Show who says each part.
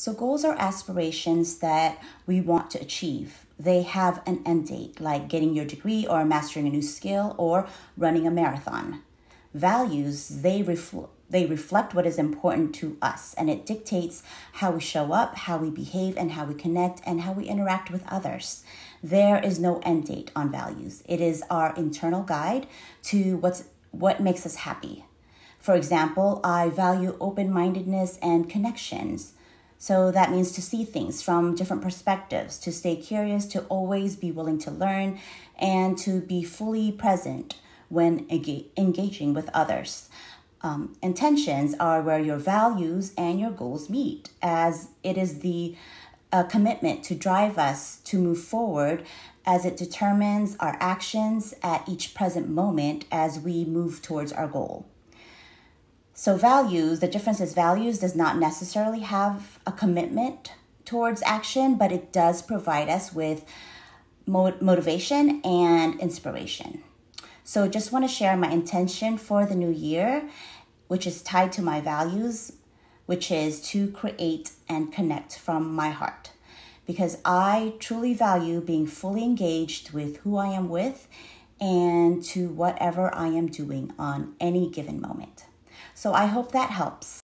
Speaker 1: So, goals are aspirations that we want to achieve. They have an end date, like getting your degree or mastering a new skill or running a marathon. Values, they reflect they reflect what is important to us and it dictates how we show up, how we behave, and how we connect and how we interact with others. There is no end date on values. It is our internal guide to what's what makes us happy. For example, I value open-mindedness and connections. So that means to see things from different perspectives, to stay curious, to always be willing to learn, and to be fully present when engaging with others. Um, intentions are where your values and your goals meet, as it is the uh, commitment to drive us to move forward as it determines our actions at each present moment as we move towards our goal. So, values, the difference is values does not necessarily have a commitment towards action, but it does provide us with motivation and inspiration. So, just want to share my intention for the new year, which is tied to my values, which is to create and connect from my heart. Because I truly value being fully engaged with who I am with and to whatever I am doing on any given moment. So I hope that helps.